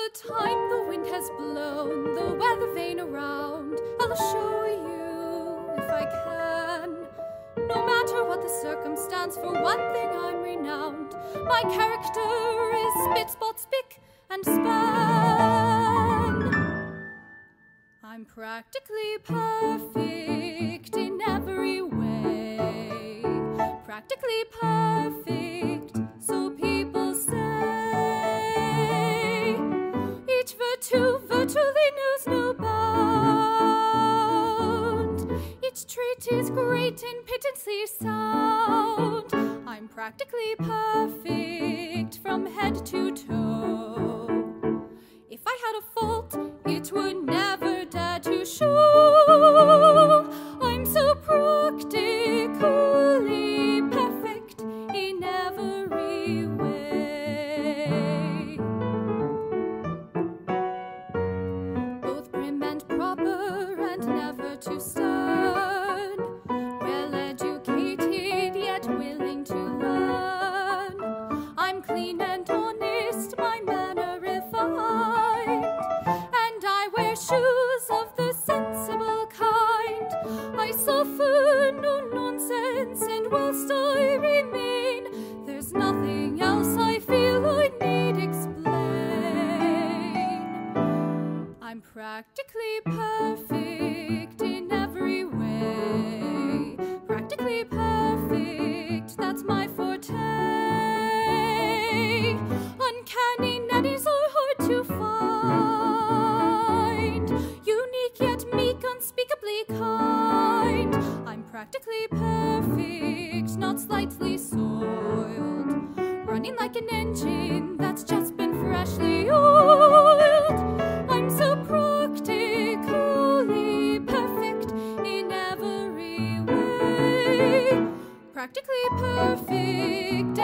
the time the wind has blown the weather vane around, I'll show you if I can. No matter what the circumstance, for one thing I'm renowned. My character is spit, spot, spick, and span. I'm practically perfect. Is great sound. I'm practically perfect from head to toe. If I had a fault, it would never dare to show. I'm so practically perfect in every way. Both prim and proper and never too stern. Shoes of the sensible kind. I suffer no nonsense, and whilst I remain, there's nothing else I feel I need explain. I'm practically perfect in every way. Practically perfect, that's my practically perfect, not slightly soiled. Running like an engine that's just been freshly oiled. I'm so practically perfect in every way. Practically perfect.